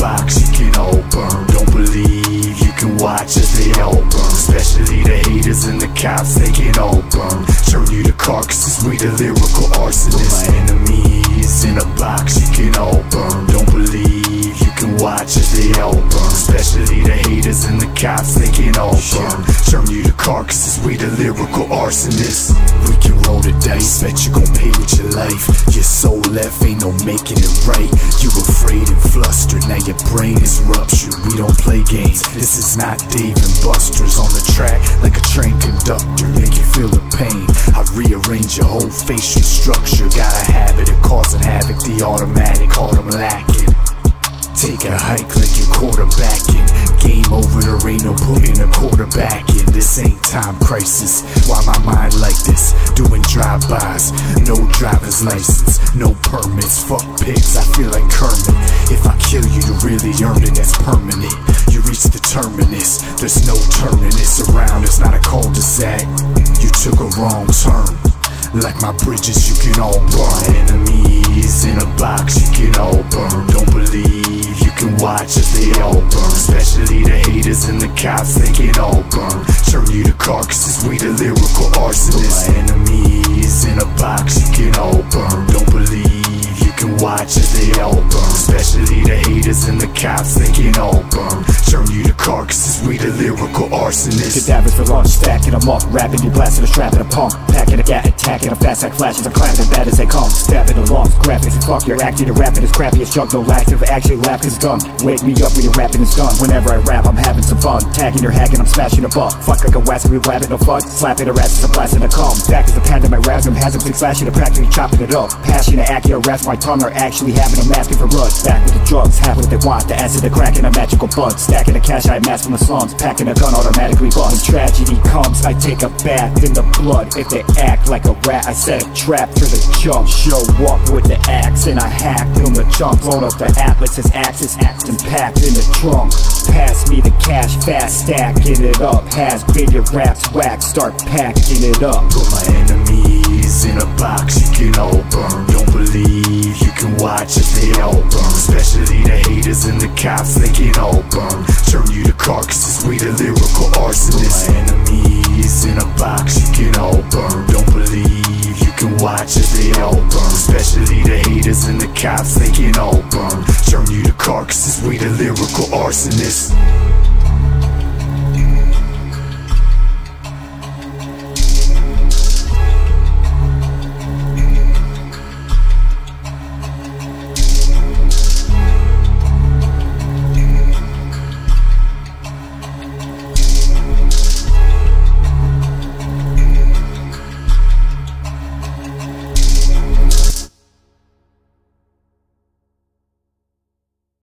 box, you can all burn Don't believe, you can watch as they all burn Especially the haters and the cops, they can all burn Turn you to carcasses, we the lyrical arsonists Put my enemies in a box, you can all burn Don't believe cops, they all burn Turn you to carcasses, we the lyrical arsonists. We can roll the dice, bet you gon' pay with your life. Your soul left, ain't no making it right. You afraid and flustered, now your brain is ruptured. We don't play games, this is not Dave and Buster's On the track, like a train conductor, make you feel the pain. I rearrange your whole facial structure. Got a habit of causing havoc, the automatic, 'em lacking Take a hike like you quarterbacking. Game over, there ain't no putting a quarterback in. This ain't time crisis. Why my mind like this? Doing drive-bys, no driver's license, no permits. Fuck pigs, I feel like Kermit. If I kill you, you really earn it. That's permanent. You reach the terminus. There's no turning this around. It's not a cul-de-sac. You took a wrong turn. Like my bridges, you can all burn. In a box, you can all burn. Don't believe, you can watch as they all burn. Especially the haters and the cops, they can all burn. Turn you to carcasses, we the lyrical arsonists. Watch as they all burn. Especially the haters and the cops, can all burn. Turn you to carcasses, we the lyrical arsonists. Cadavers for lunch, stacking them up, rapping, you blasting a strap and a pump, packing a gat, attacking a fast like flashes, I'm clapping bad as they come, stabbing the lungs, graphics and fuck your acting, and rapping is crappy as junk, no laxative, actually laugh it's done, wake me up when you're rapping is done, whenever I rap, I'm having some fun, tagging your hacking, I'm smashing a buck, fuck like a wassy, we lapping no fun, slapping her ass as I'm blasting a cum, back as the pan my raps, I'm has slashing and practically chopping it up, passionate, accurate raps, my tongue actually having them asking for blood, back with the drugs, have what they want, the acid, the crack, and a magical bud, stacking the cash I amass from the slums, packing a gun, automatically bust, when tragedy comes, I take a bath in the blood, if they act like a rat, I set a trap for the jump, show up with the axe, and I hacked on the jump, blown up the atlas's axis, and packed in the trunk, pass me the cash fast, stacking it up, has been your raps whack, start packing it up, Put my enemies in a box, you can all burn. Don't believe, as all burn. Especially the haters and the cops, they can all burn. Turn you to carcasses, we the lyrical arsonists. My enemies in a box, you can all burn. Don't believe, you can watch as they all burn. Especially the haters and the cops, they can all burn. Turn you to carcasses, we the lyrical arsonists.